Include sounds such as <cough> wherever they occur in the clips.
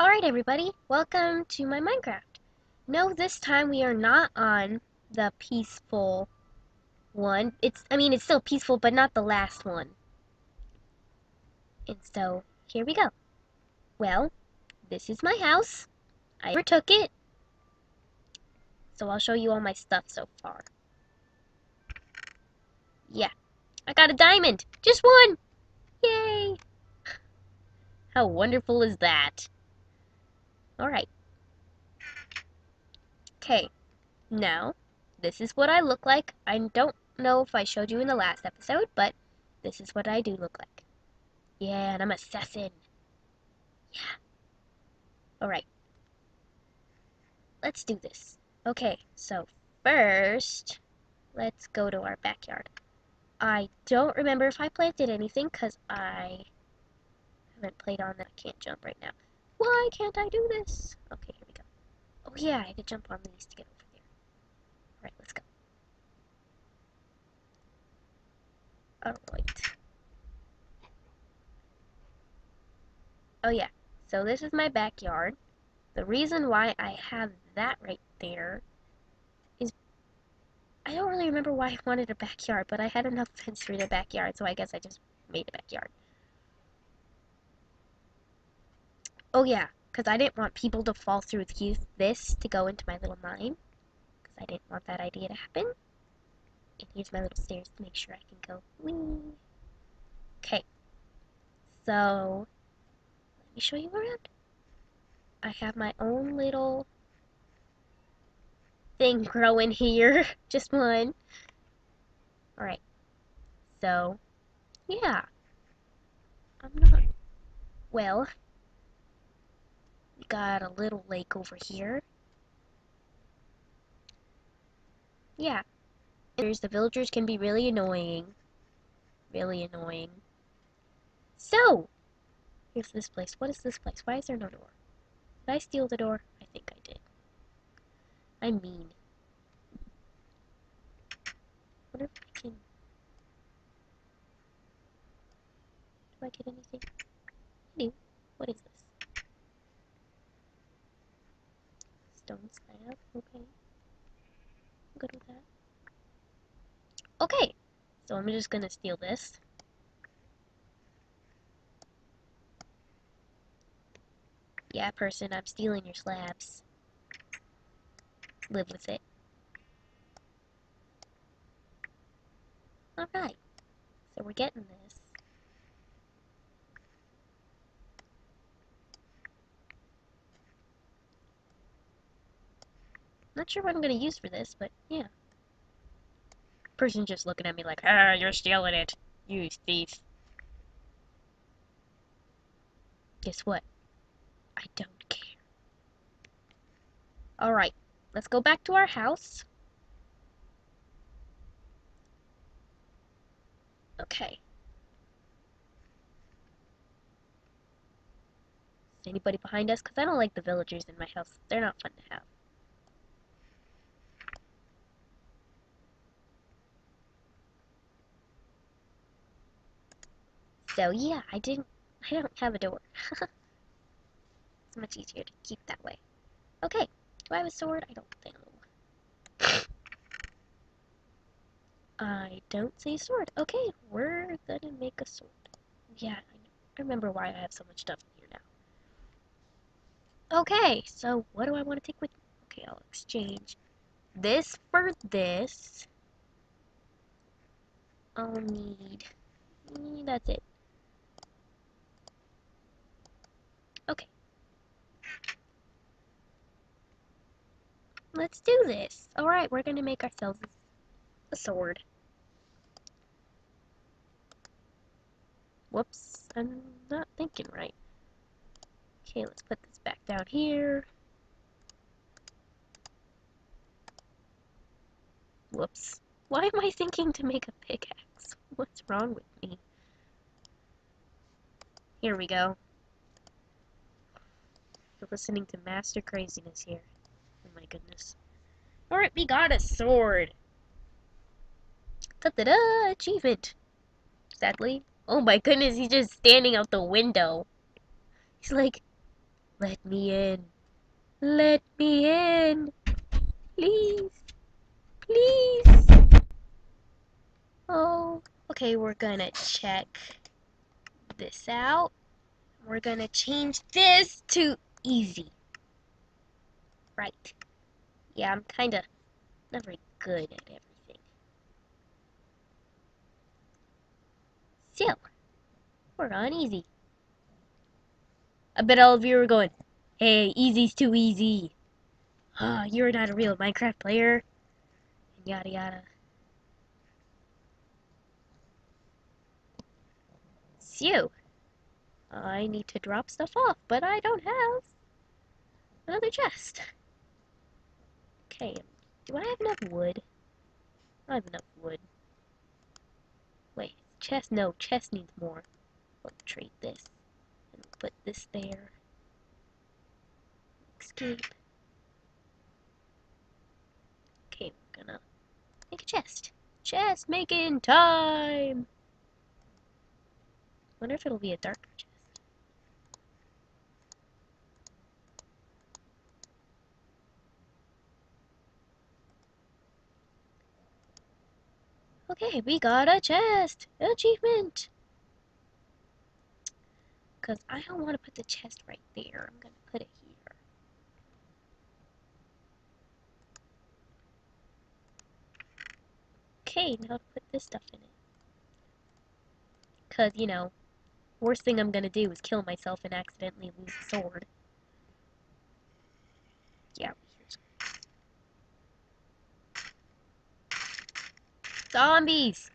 Alright everybody, welcome to my Minecraft. No, this time we are not on the peaceful one. It's, I mean, it's still peaceful, but not the last one. And so, here we go. Well, this is my house. I overtook it. So I'll show you all my stuff so far. Yeah, I got a diamond! Just one! Yay! How wonderful is that? Alright. Okay. Now, this is what I look like. I don't know if I showed you in the last episode, but this is what I do look like. Yeah, and I'm assassin. Yeah. Alright. Let's do this. Okay, so first, let's go to our backyard. I don't remember if I planted anything because I haven't played on that. I can't jump right now. Why can't I do this? Okay, here we go. Oh yeah, I had to jump on these to get over there. Alright, let's go. Alright. Oh yeah, so this is my backyard. The reason why I have that right there is I don't really remember why I wanted a backyard, but I had enough fence for the backyard, so I guess I just made a backyard. Oh yeah, because I didn't want people to fall through this to go into my little mine. Because I didn't want that idea to happen. And here's my little stairs to make sure I can go. Whee! Okay. So, let me show you around. I have my own little thing growing here. <laughs> Just one. Alright. So, yeah. I'm not... Well, got a little lake over here. Yeah. The villagers can be really annoying. Really annoying. So, here's this place. What is this place? Why is there no door? Did I steal the door? I think I did. I'm mean. What if I can... Do I get anything? I do. What is this? Stone slab. Okay. I'm good with that. Okay. So I'm just gonna steal this. Yeah, person, I'm stealing your slabs. Live with it. Alright. So we're getting this. Not sure what I'm gonna use for this, but yeah. Person just looking at me like, ah, you're stealing it, you thief. Guess what? I don't care. Alright, let's go back to our house. Okay. Is anybody behind us? Because I don't like the villagers in my house. They're not fun to have. So yeah, I didn't, I don't have a door. <laughs> it's much easier to keep that way. Okay, do I have a sword? I don't think. <laughs> I don't see a sword. Okay, we're gonna make a sword. Yeah, I remember why I have so much stuff in here now. Okay, so what do I want to take with me? Okay, I'll exchange this for this. I'll need, that's it. Okay. Let's do this. Alright, we're gonna make ourselves a sword. Whoops, I'm not thinking right. Okay, let's put this back down here. Whoops. Why am I thinking to make a pickaxe? What's wrong with me? Here we go. You're listening to master craziness here. Goodness. Alright, we got a sword! Da-da-da! Achievement! Sadly. Oh my goodness, he's just standing out the window. He's like, Let me in. Let me in. Please. Please. Oh, okay, we're gonna check this out. We're gonna change this to easy. Right. Yeah, I'm kinda not very good at everything. So, we're on easy. I bet all of you are going, hey, easy's too easy. <gasps> Ah, you're not a real Minecraft player. Yada yada. So, I need to drop stuff off, but I don't have another chest. Okay, do I have enough wood? I have enough wood. Wait, chest? No, chest needs more. Let's trade this. And put this there. Escape. Okay, we're gonna make a chest. Chest making time! Wonder if it'll be a darker chest. Okay, we got a chest! Achievement! Because I don't want to put the chest right there. I'm going to put it here. Okay, now to put this stuff in it. Because, you know, worst thing I'm going to do is kill myself and accidentally lose the sword. Yeah, Zombies!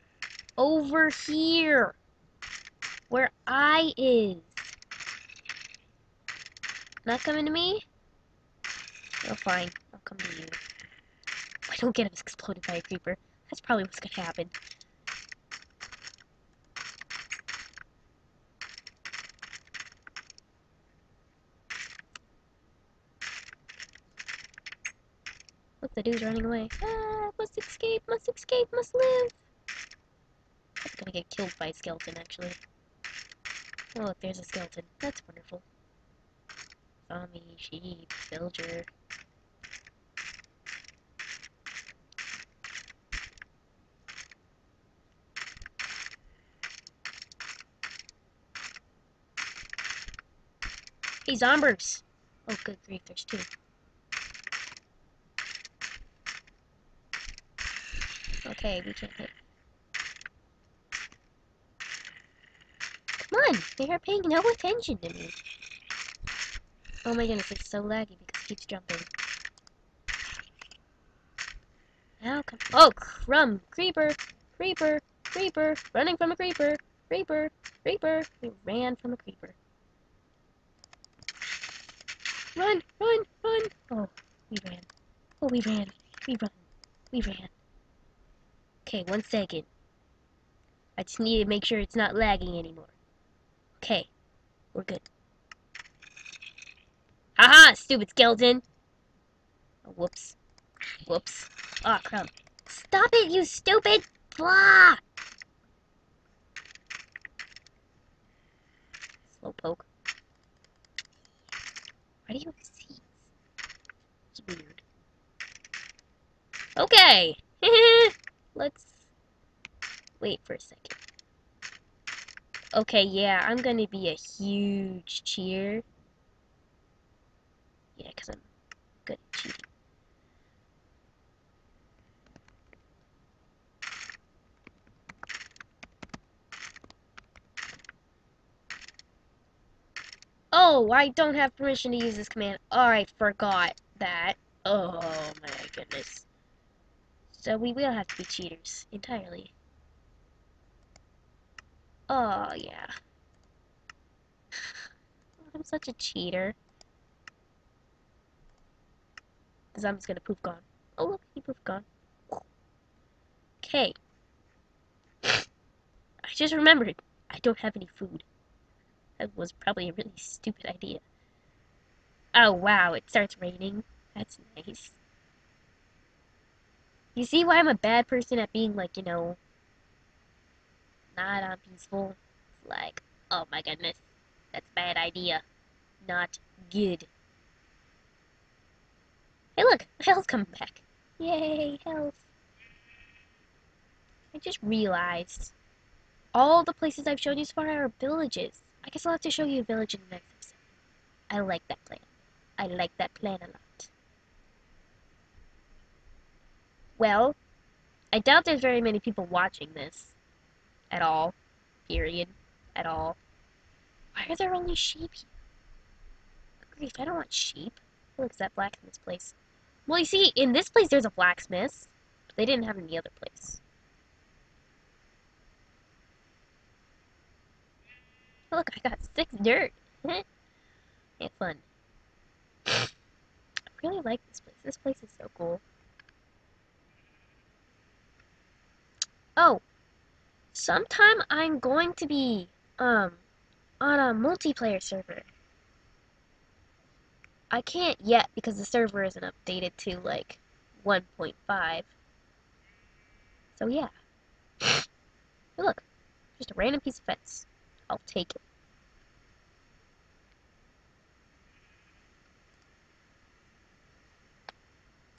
Over here! Where I is. Not coming to me? Oh, fine. I'll come to you. I don't get exploded by a creeper. That's probably what's gonna happen. Look, the dude's running away. Ah, must escape, must escape, must live. I'm gonna get killed by a skeleton, actually. Oh, look, there's a skeleton. That's wonderful. Zombie, sheep, villager. Hey, zombies! Oh, good grief, there's two. Okay, we can't hit. Come on! They are paying no attention to me. Oh my goodness, it's so laggy because it keeps jumping. Now come- Oh, crumb! Creeper! Creeper! Creeper! Running from a creeper! Creeper! Creeper! We ran from a creeper. Run! Run! Run! Oh, we ran. Oh, we ran. We run. We ran. Okay, one second. I just need to make sure it's not lagging anymore. Okay, we're good. Haha, stupid skeleton! Whoops. Whoops. Aw, oh, crumb. Stop it, you stupid! Blah! Slowpoke. Why do you have seeds? It's weird. Okay! <laughs> Let's wait for a second. Okay, yeah, I'm gonna be a huge cheer. Yeah, because I'm good at cheating. Oh, I don't have permission to use this command. Oh, I forgot that. Oh my goodness. So we will have to be cheaters, entirely. Oh, yeah. <sighs> I'm such a cheater. The zombie's gonna poof gone. Oh, look, he poof gone. Okay. <sighs> I just remembered, I don't have any food. That was probably a really stupid idea. Oh, wow, it starts raining. That's nice. You see why I'm a bad person at being like, you know, not on peaceful? Like, oh my goodness, that's a bad idea. not good. Hey, look, <laughs> health coming back. Yay, health. I just realized all the places I've shown you so far are villages. I guess I'll have to show you a village in the next episode. I like that plan. I like that plan a lot. Well, I doubt there's very many people watching this. At all. Period. At all. Why are there only sheep? Grief, I don't want sheep. Look, is that blacksmith's place? Well, you see, in this place there's a blacksmith. But they didn't have in the other place. Oh, look, I got six dirt. <laughs> yeah, fun. I really like this place. This place is so cool. Oh, sometime I'm going to be um on a multiplayer server. I can't yet because the server isn't updated to like 1.5. So yeah. <laughs> Look, just a random piece of fence. I'll take it.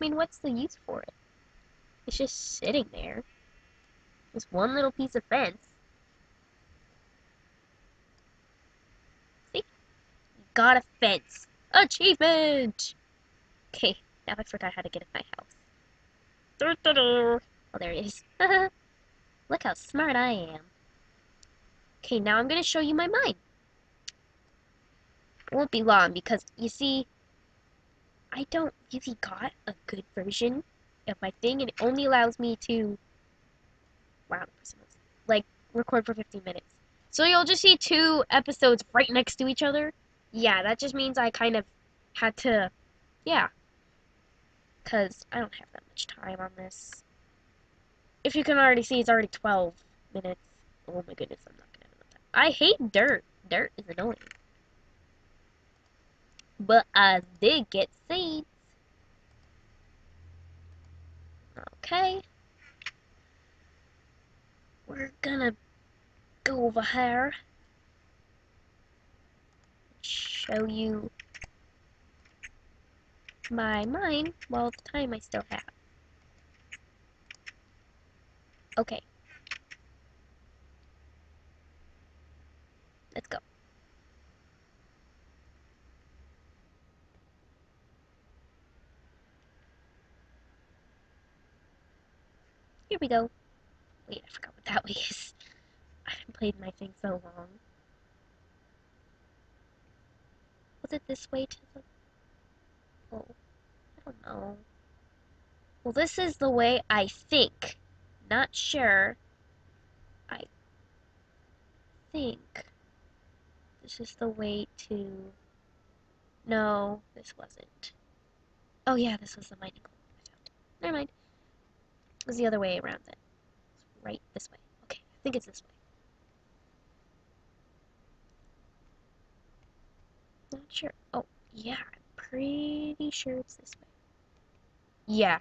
I mean, what's the use for it? It's just sitting there. Just one little piece of fence. See? Got a fence. Achievement! Okay, now I forgot how to get in my house. Oh, there it is. <laughs> Look how smart I am. Okay, now I'm going to show you my mine. It won't be long because, you see, I don't really got a good version of my thing, and it only allows me to wow, like record for 15 minutes. So you'll just see two episodes right next to each other. Yeah, that just means I kind of had to, yeah, because I don't have that much time on this. If you can already see, it's already 12 minutes. Oh my goodness, I'm not gonna have enough time. I hate dirt. Dirt is annoying. But I did get seeds. Okay we're gonna go over here show you my mine while the time I still have. Okay. Let's go. Here we go. Wait, I forgot that was. <laughs> I haven't played my thing so long. Was it this way to the... Oh, I don't know. Well, this is the way I think. Not sure. I think this is the way to... No, this wasn't. Oh yeah, this was the mining hole I found. Never mind. It was the other way around then right? This way. Okay, I think it's this way. Not sure. Oh, yeah, I'm pretty sure it's this way. Yeah,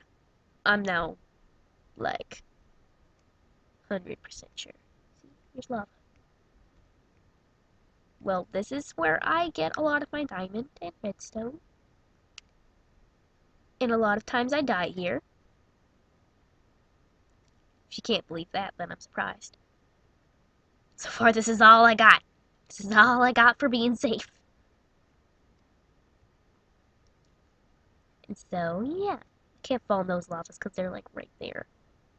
I'm now, like, 100% sure. See, here's lava. Well, this is where I get a lot of my diamond and redstone. And a lot of times I die here. If you can't believe that, then I'm surprised. So far, this is all I got. This is all I got for being safe. And so, yeah. Can't fall in those lavas because they're, like, right there.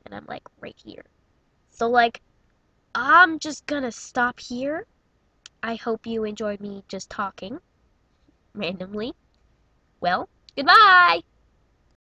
And I'm, like, right here. So, like, I'm just gonna stop here. I hope you enjoyed me just talking randomly. Well, goodbye!